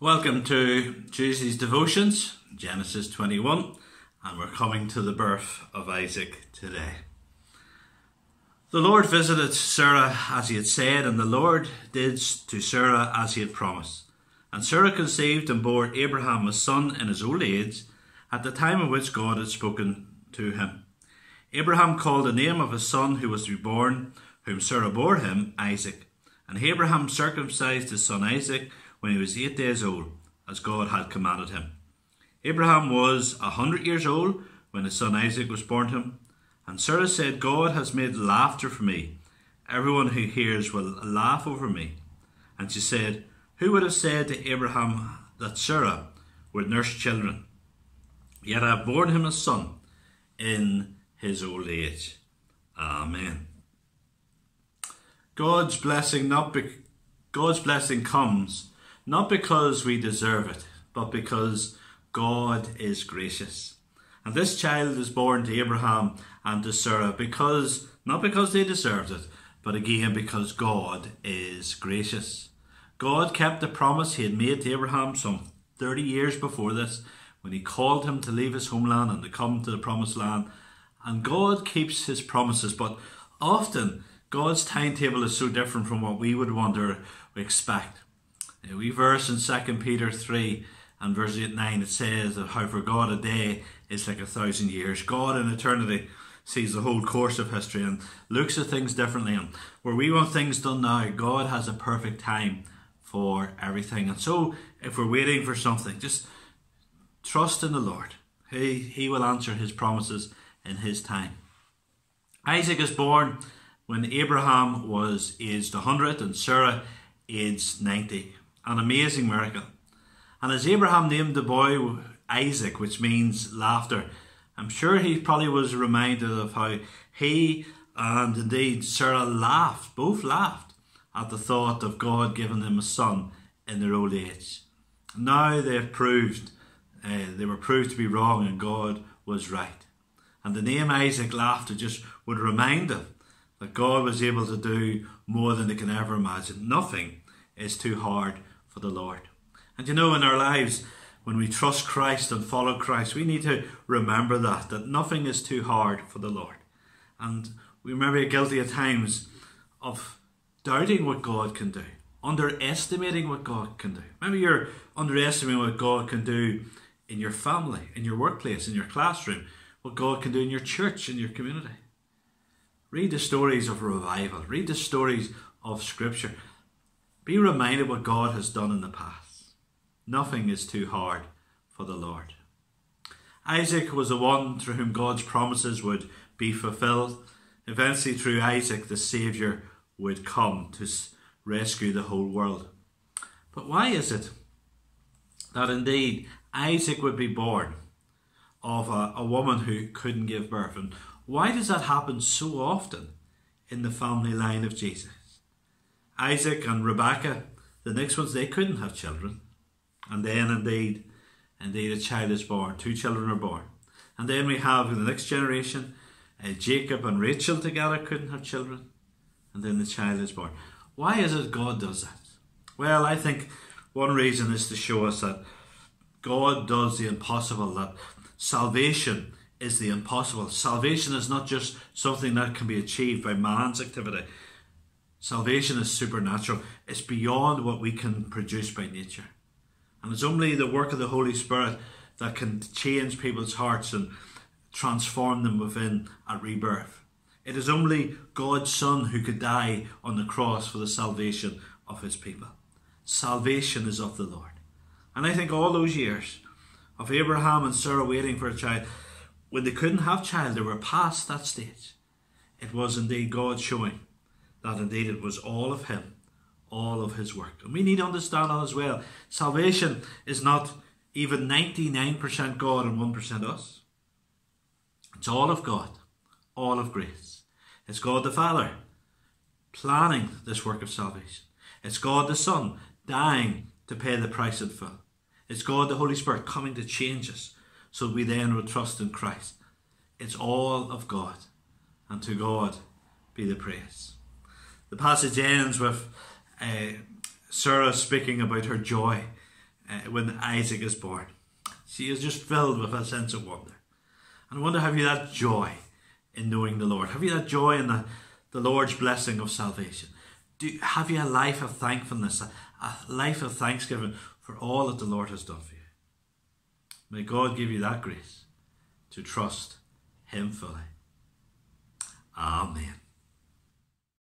Welcome to Tuesday's devotions, Genesis 21, and we're coming to the birth of Isaac today. The Lord visited Sarah as he had said, and the Lord did to Sarah as he had promised. And Sarah conceived and bore Abraham a son in his old age, at the time of which God had spoken to him. Abraham called the name of his son who was to be born, whom Sarah bore him, Isaac. And Abraham circumcised his son Isaac when he was eight days old, as God had commanded him. Abraham was a hundred years old when his son Isaac was born to him. And Sarah said, God has made laughter for me. Everyone who hears will laugh over me. And she said, Who would have said to Abraham that Sarah would nurse children? Yet I have borne him a son in his old age. Amen. God's blessing not be- God's blessing comes not because we deserve it, but because God is gracious. And this child is born to Abraham and to Sarah because, not because they deserved it, but again because God is gracious. God kept the promise he had made to Abraham some 30 years before this when he called him to leave his homeland and to come to the promised land. And God keeps his promises, but often God's timetable is so different from what we would want or expect. We verse in 2 Peter 3 and verse 8 9, it says that how for God a day is like a thousand years. God in eternity sees the whole course of history and looks at things differently. And where we want things done now, God has a perfect time for everything. And so, if we're waiting for something, just trust in the Lord. He, he will answer his promises in his time. Isaac is born when Abraham was aged 100 and Sarah aged 90 an amazing miracle. And as Abraham named the boy Isaac, which means laughter, I'm sure he probably was reminded of how he and indeed Sarah laughed, both laughed at the thought of God giving them a son in their old age. Now they've proved, uh, they were proved to be wrong and God was right. And the name Isaac Laughter just would remind them that God was able to do more than they can ever imagine. Nothing is too hard for the Lord. And you know, in our lives, when we trust Christ and follow Christ, we need to remember that, that nothing is too hard for the Lord. And we may be guilty at times of doubting what God can do, underestimating what God can do. Maybe you're underestimating what God can do in your family, in your workplace, in your classroom, what God can do in your church, in your community. Read the stories of revival, read the stories of Scripture. Be reminded what God has done in the past. Nothing is too hard for the Lord. Isaac was the one through whom God's promises would be fulfilled. Eventually, through Isaac, the Saviour would come to rescue the whole world. But why is it that indeed Isaac would be born of a, a woman who couldn't give birth? And why does that happen so often in the family line of Jesus? Isaac and Rebekah, the next ones, they couldn't have children. And then indeed, indeed a child is born. Two children are born. And then we have the next generation, uh, Jacob and Rachel together couldn't have children. And then the child is born. Why is it God does that? Well, I think one reason is to show us that God does the impossible, that salvation is the impossible. Salvation is not just something that can be achieved by man's activity. Salvation is supernatural. It's beyond what we can produce by nature. And it's only the work of the Holy Spirit that can change people's hearts and transform them within a rebirth. It is only God's Son who could die on the cross for the salvation of his people. Salvation is of the Lord. And I think all those years of Abraham and Sarah waiting for a child, when they couldn't have child, they were past that stage. It was indeed God showing that indeed it was all of Him, all of His work. And we need to understand that as well. Salvation is not even 99% God and 1% us. It's all of God, all of grace. It's God the Father planning this work of salvation. It's God the Son dying to pay the price in full. It's God the Holy Spirit coming to change us so we then would trust in Christ. It's all of God, and to God be the praise. The passage ends with uh, Sarah speaking about her joy. uh, when Isaac is born. She is just filled with a sense of wonder. And I wonder have you that joy in knowing the Lord? Have you that joy in the, the Lord's blessing of salvation? Do have you a life of thankfulness, a, a life of thanksgiving for all that the Lord has done for you? May God give you that grace to trust Him fully. Amen.